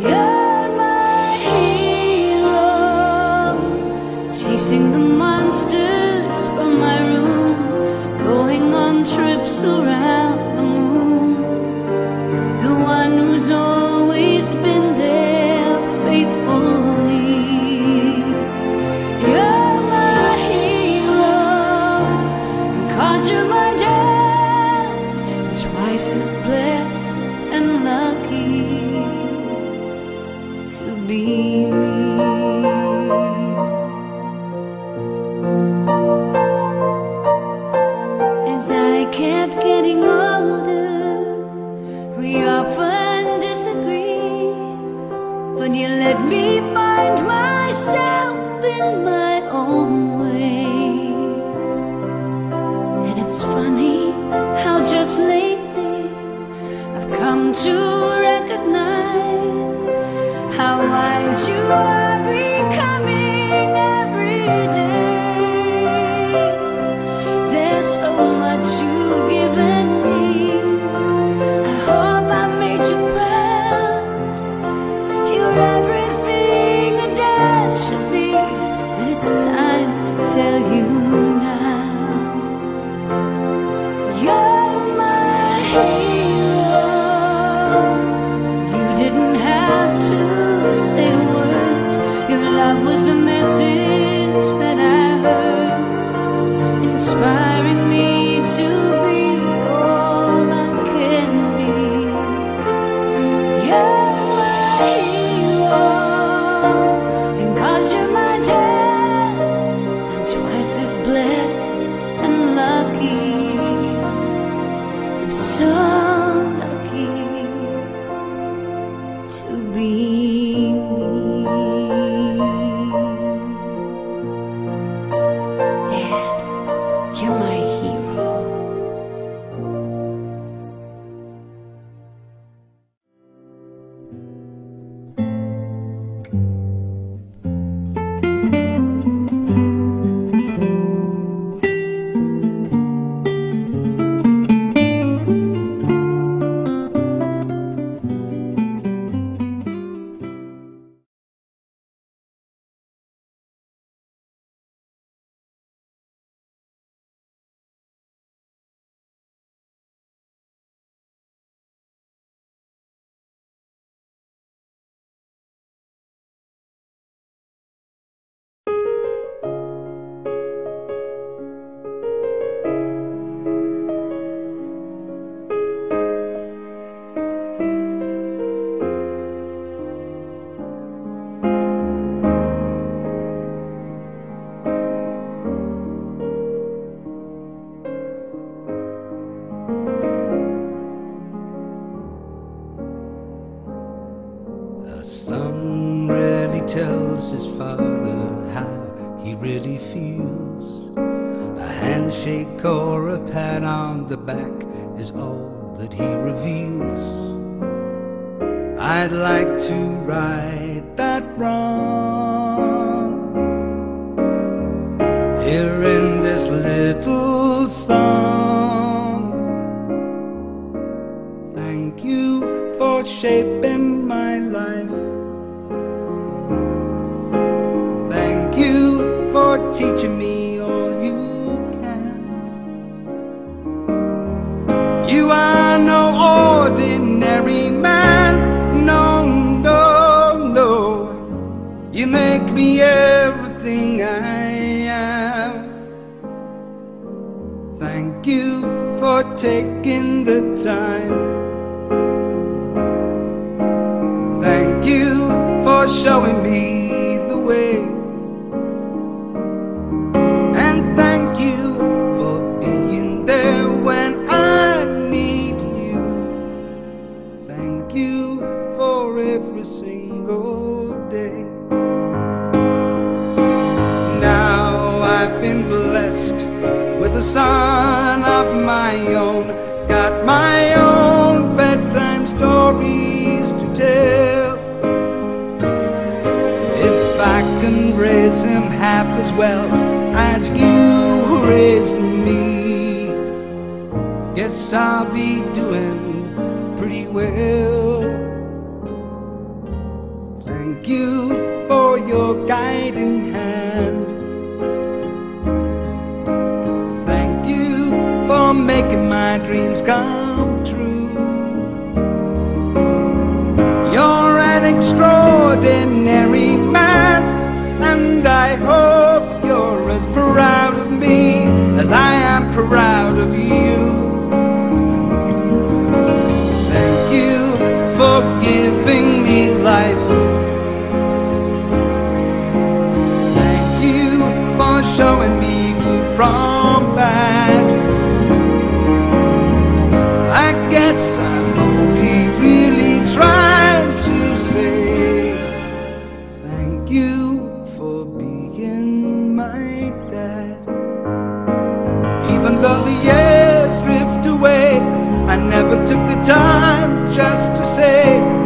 Yeah. Be me. As I kept getting older, we often disagreed, but you let me find myself in my own way. And it's funny how just lately I've come to recognize how wise you are tells his father how he really feels. A handshake or a pat on the back is all that he reveals. I'd like to right that wrong here in this little song. Thank you for shaping my life. Teaching me all you can. You are no ordinary man. No, no, no. You make me everything I am. Thank you for taking the time. Thank you for showing me half as well as you raised me, guess I'll be doing pretty well. Thank you for your guiding hand. Thank you for making my dreams come true. You're an extraordinary proud of you. Thank you for giving me life. Thank you for showing me good from though the years drift away, I never took the time just to say.